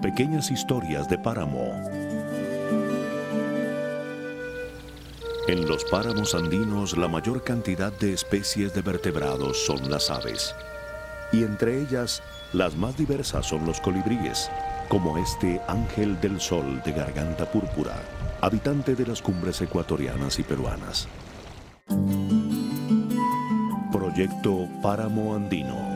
Pequeñas historias de páramo. En los páramos andinos la mayor cantidad de especies de vertebrados son las aves. Y entre ellas, las más diversas son los colibríes, como este ángel del sol de garganta púrpura, habitante de las cumbres ecuatorianas y peruanas. Proyecto Páramo Andino.